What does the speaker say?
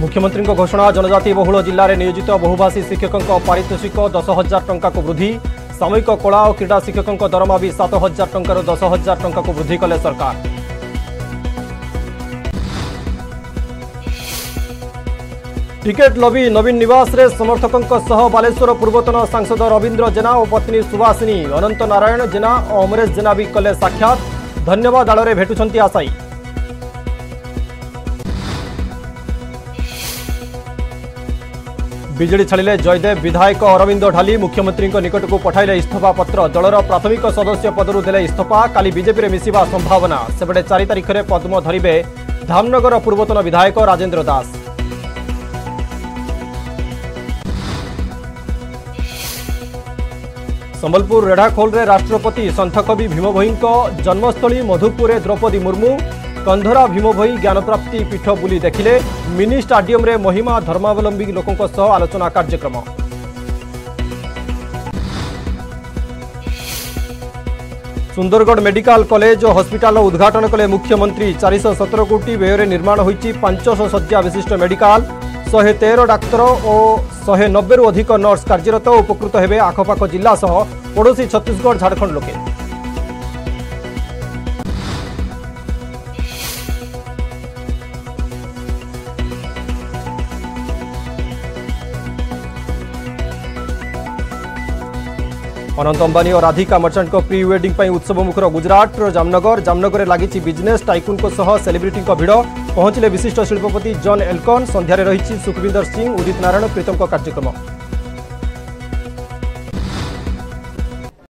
ମୁଖ୍ୟମନ୍ତ୍ରୀଙ୍କ ଘୋଷଣା ଜନଜାତି ବହୁଳ ଜିଲ୍ଲାରେ ନିୟୋଜିତ ବହୁଭାଷୀ ଶିକ୍ଷକଙ୍କ ପାରିତୋଷିକ ଦଶ ହଜାର ଟଙ୍କାକୁ ବୃଦ୍ଧି ସାମୟିକ କଳା ଓ କ୍ରୀଡ଼ା ଶିକ୍ଷକଙ୍କ ଦରମା ବି ସାତ ହଜାର ଟଙ୍କାରୁ ଦଶ ହଜାର ଟଙ୍କାକୁ ବୃଦ୍ଧି କଲେ ସରକାର ଟିକେଟ୍ ଲବି ନବୀନ ନିବାସରେ ସମର୍ଥକଙ୍କ ସହ ବାଲେଶ୍ୱର ପୂର୍ବତନ ସାଂସଦ ରବୀନ୍ଦ୍ର ଜେନା ଓ ପତ୍ନୀ ସୁବାସିନୀ ଅନନ୍ତ ନାରାୟଣ ଜେନା ଓ ଅମରେଶ ଜେନା ବି କଲେ ସାକ୍ଷାତ ଧନ୍ୟବାଦ ଆଳରେ ଭେଟୁଛନ୍ତି ଆଶାୟୀ ବିଜେଡି ଛାଡ଼ିଲେ ଜୟଦେବ ବିଧାୟକ ଅରବିନ୍ଦ ଢାଲି ମୁଖ୍ୟମନ୍ତ୍ରୀଙ୍କ ନିକଟକୁ ପଠାଇଲେ ଇସ୍ତଫା ପତ୍ର ଦଳର ପ୍ରାଥମିକ ସଦସ୍ୟ ପଦରୁ ଦେଲେ ଇସ୍ତଫା କାଲି ବିଜେପିରେ ମିଶିବା ସମ୍ଭାବନା ସେପଟେ ଚାରି ତାରିଖରେ ପଦ୍ମ ଧରିବେ ଧାମନଗର ପୂର୍ବତନ ବିଧାୟକ ରାଜେନ୍ଦ୍ର ଦାସ ସମ୍ବଲପୁର ରେଢ଼ାଖୋଲରେ ରାଷ୍ଟ୍ରପତି ସନ୍ଥକବି ଭୀମଭୋଇଙ୍କ ଜନ୍ମସ୍ଥଳୀ ମଧୁପୁରରେ ଦ୍ରୌପଦୀ ମୁର୍ମୁ कंधरा भीम भई ज्ञानप्राप्ति पीठ बुली देखिले मिनी स्टाडियम महिमा धर्मावलंबी लोकों सह आलोचना कार्यक्रम सुंदरगढ़ मेडिकल कॉलेज और हस्पिटाल उद्घाटन कले मुख्यमंत्री चारिश सतर कोटी व्यय निर्माण होती पांचश विशिष्ट मेडिकल शहे तेर डाक्तर और शहे नब्बे अधिक नर्स कार्यरत उपकृत होते आखपाख जिला पड़ोशी छत्तीशगढ़ झारखंड लोके ଅନନ୍ତ ଅମ୍ବାନୀ ଓ ରାଧିକା ମର୍ଚ୍ଚାଣ୍ଟଙ୍କ ପ୍ରି ୱେଡିଂ ପାଇଁ ଉତ୍ସବ ମୁଖର ଗୁଜରାଟର ଜାମନଗର ଜାମନଗରରେ ଲାଗିଛି ବିଜନେସ୍ ଟାଇକୁନଙ୍କ ସହ ସେଲିବ୍ରିଟିଙ୍କ ଭିଡ଼ ପହଞ୍ଚିଲେ ବିଶିଷ୍ଟ ଶିଳ୍ପପତି ଜନ୍ ଏଲକନ୍ ସନ୍ଧ୍ୟାରେ ରହିଛି ସୁଖବିନ୍ଦର ସିଂ ଉଦିତ ନାରାୟଣ ପ୍ରୀତମଙ୍କ କାର୍ଯ୍ୟକ୍ରମ